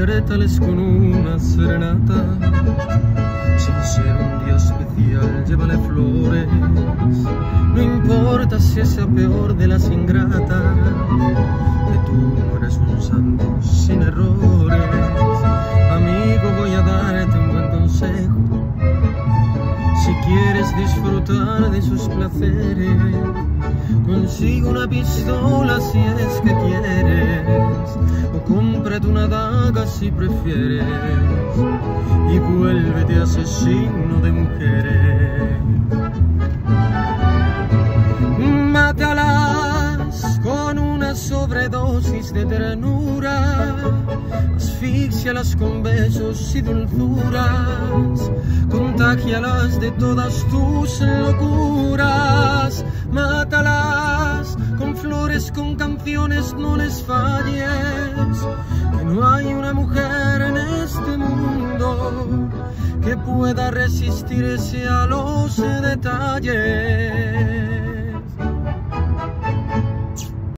despiértales con una serenata. Sin ser un día especial, llévale flores. No importa si sea peor de las ingratas, que tú eres un santo sin errores. Amigo, voy a darte un buen consejo. Si quieres disfrutar de sus placeres, consigo una pistola si es que cómprate una daga si prefieres, y vuélvete asesino de mujeres. Mátalas con una sobredosis de ternura, asfixialas con besos y dulzuras, contagialas de todas tus locuras, mátalas con flores, con canciones, no les falles, mujer en este mundo que pueda resistirse a los detalles.